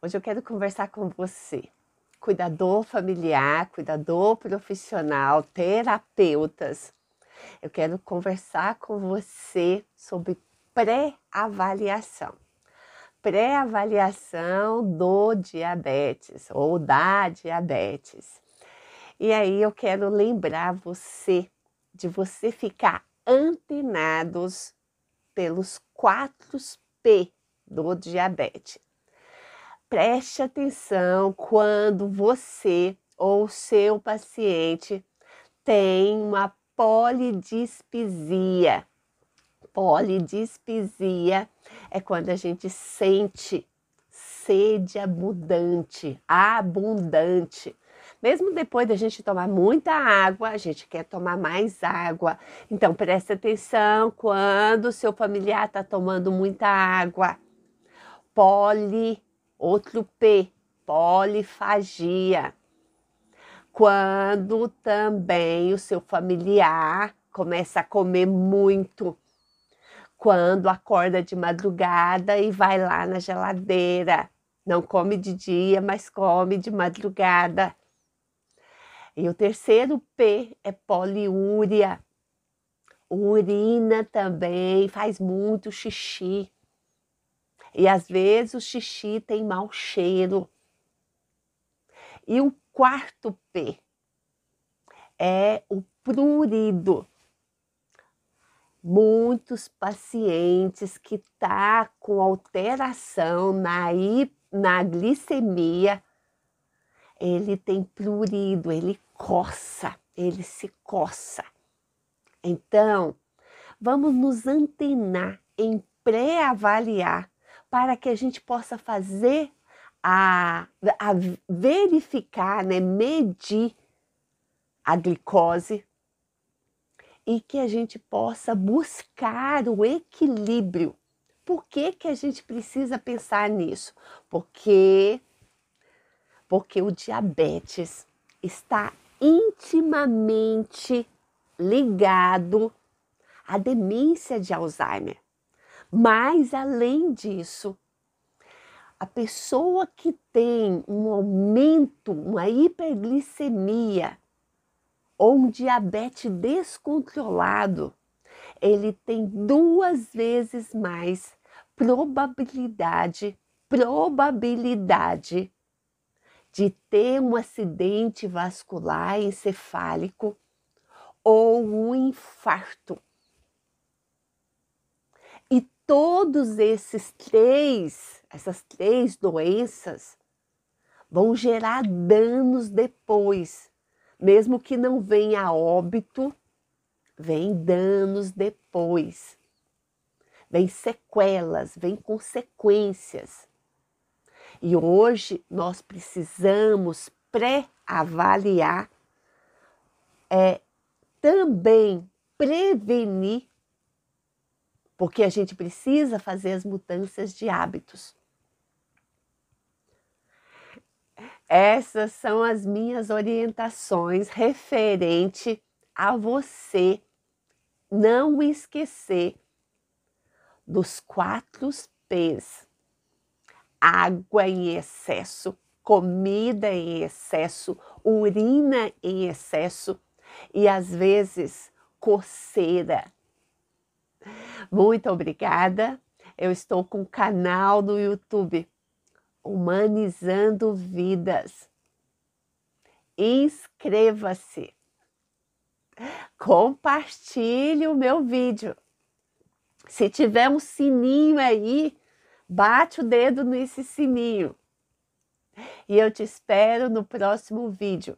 Hoje eu quero conversar com você, cuidador familiar, cuidador profissional, terapeutas. Eu quero conversar com você sobre pré-avaliação. Pré-avaliação do diabetes ou da diabetes. E aí eu quero lembrar você de você ficar antenados pelos quatro P do diabetes. Preste atenção quando você ou seu paciente tem uma polidispisia. Polidispisia é quando a gente sente sede abundante, abundante. Mesmo depois da gente tomar muita água, a gente quer tomar mais água. Então preste atenção quando o seu familiar está tomando muita água. Poli Outro P, polifagia. Quando também o seu familiar começa a comer muito. Quando acorda de madrugada e vai lá na geladeira. Não come de dia, mas come de madrugada. E o terceiro P é poliúria. Urina também, faz muito xixi. E às vezes o xixi tem mau cheiro. E o quarto P é o prurido. Muitos pacientes que tá com alteração na, na glicemia, ele tem prurido, ele coça, ele se coça. Então, vamos nos antenar em pré-avaliar para que a gente possa fazer a, a verificar, né, medir a glicose e que a gente possa buscar o equilíbrio. Por que, que a gente precisa pensar nisso? Porque, porque o diabetes está intimamente ligado à demência de Alzheimer. Mas, além disso, a pessoa que tem um aumento, uma hiperglicemia ou um diabetes descontrolado, ele tem duas vezes mais probabilidade, probabilidade de ter um acidente vascular encefálico ou um infarto todos esses três, essas três doenças vão gerar danos depois, mesmo que não venha óbito, vem danos depois. Vem sequelas, vem consequências. E hoje nós precisamos pré-avaliar, é, também prevenir porque a gente precisa fazer as mudanças de hábitos. Essas são as minhas orientações referente a você não esquecer dos quatro P's: água em excesso, comida em excesso, urina em excesso e às vezes coceira muito obrigada. Eu estou com um canal no YouTube, Humanizando Vidas. Inscreva-se. Compartilhe o meu vídeo. Se tiver um sininho aí, bate o dedo nesse sininho. E eu te espero no próximo vídeo.